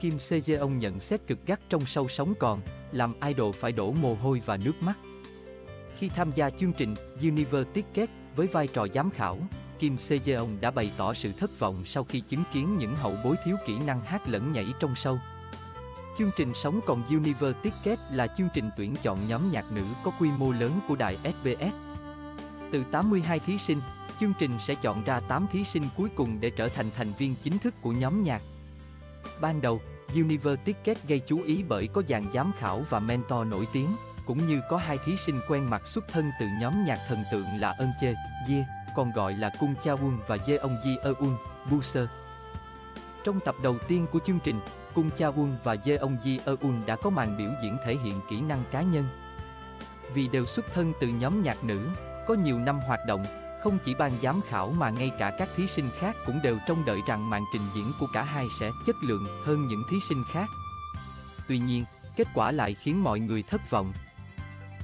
Kim Sejeong nhận xét cực gắt trong sâu sống còn, làm idol phải đổ mồ hôi và nước mắt. Khi tham gia chương trình Universe Ticket với vai trò giám khảo, Kim Sejeong đã bày tỏ sự thất vọng sau khi chứng kiến những hậu bối thiếu kỹ năng hát lẫn nhảy trong sâu. Chương trình Sống còn Universe Ticket là chương trình tuyển chọn nhóm nhạc nữ có quy mô lớn của đài SBS. Từ 82 thí sinh, chương trình sẽ chọn ra 8 thí sinh cuối cùng để trở thành thành viên chính thức của nhóm nhạc. Ban đầu, Universe Ticket gây chú ý bởi có dàn giám khảo và mentor nổi tiếng, cũng như có hai thí sinh quen mặt xuất thân từ nhóm nhạc thần tượng là Ân Chê, Ye, còn gọi là Cung Cha Won và Ye Ji Eun, Buser. Trong tập đầu tiên của chương trình, Cung Cha Won và Ye Ji Eun đã có màn biểu diễn thể hiện kỹ năng cá nhân. Vì đều xuất thân từ nhóm nhạc nữ, có nhiều năm hoạt động, không chỉ ban giám khảo mà ngay cả các thí sinh khác cũng đều trông đợi rằng màn trình diễn của cả hai sẽ chất lượng hơn những thí sinh khác. Tuy nhiên, kết quả lại khiến mọi người thất vọng.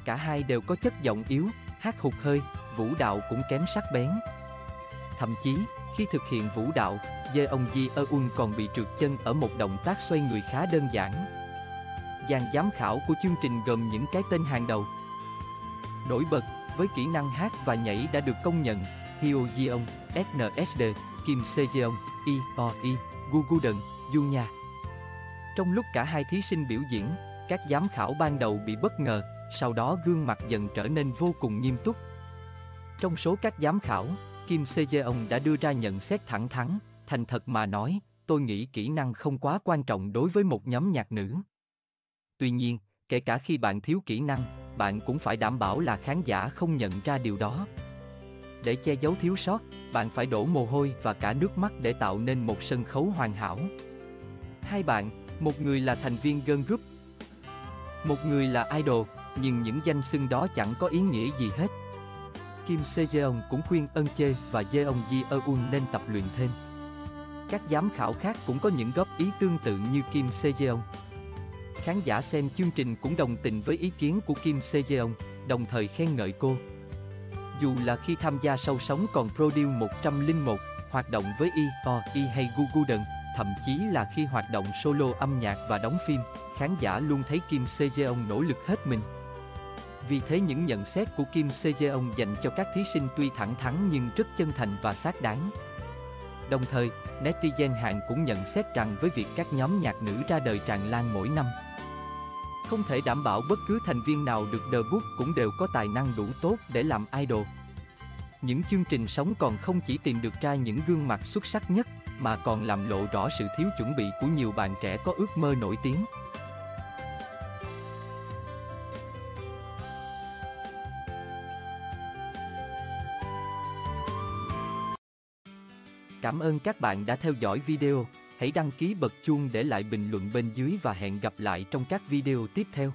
Cả hai đều có chất giọng yếu, hát hụt hơi, vũ đạo cũng kém sắc bén. Thậm chí, khi thực hiện vũ đạo, Dê ông Ji Eun còn bị trượt chân ở một động tác xoay người khá đơn giản. Dàn giám khảo của chương trình gồm những cái tên hàng đầu. Nổi bật, với kỹ năng hát và nhảy đã được công nhận, Hyo Jeon, SNSD, Kim Sejeon, Ioi, O Gugudon, Yunya. Trong lúc cả hai thí sinh biểu diễn, các giám khảo ban đầu bị bất ngờ, sau đó gương mặt dần trở nên vô cùng nghiêm túc. Trong số các giám khảo, Kim Sejeon đã đưa ra nhận xét thẳng thắn, thành thật mà nói, tôi nghĩ kỹ năng không quá quan trọng đối với một nhóm nhạc nữ. Tuy nhiên, kể cả khi bạn thiếu kỹ năng, bạn cũng phải đảm bảo là khán giả không nhận ra điều đó. Để che giấu thiếu sót, bạn phải đổ mồ hôi và cả nước mắt để tạo nên một sân khấu hoàn hảo. Hai bạn, một người là thành viên girl group, một người là idol, nhưng những danh xưng đó chẳng có ý nghĩa gì hết. Kim Sejeon cũng khuyên Ân Chê và Jeon Ji Eun nên tập luyện thêm. Các giám khảo khác cũng có những góp ý tương tự như Kim Sejeon. Khán giả xem chương trình cũng đồng tình với ý kiến của Kim Sejeon, đồng thời khen ngợi cô. Dù là khi tham gia sâu sống còn Produce 101, hoạt động với I, O, I hay Guguden, thậm chí là khi hoạt động solo âm nhạc và đóng phim, khán giả luôn thấy Kim Sejeon nỗ lực hết mình. Vì thế những nhận xét của Kim Sejeon dành cho các thí sinh tuy thẳng thắn nhưng rất chân thành và xác đáng. Đồng thời, netizen hạng cũng nhận xét rằng với việc các nhóm nhạc nữ ra đời tràn lan mỗi năm, không thể đảm bảo bất cứ thành viên nào được debut cũng đều có tài năng đủ tốt để làm idol. Những chương trình sống còn không chỉ tìm được ra những gương mặt xuất sắc nhất, mà còn làm lộ rõ sự thiếu chuẩn bị của nhiều bạn trẻ có ước mơ nổi tiếng. Cảm ơn các bạn đã theo dõi video. Hãy đăng ký bật chuông để lại bình luận bên dưới và hẹn gặp lại trong các video tiếp theo.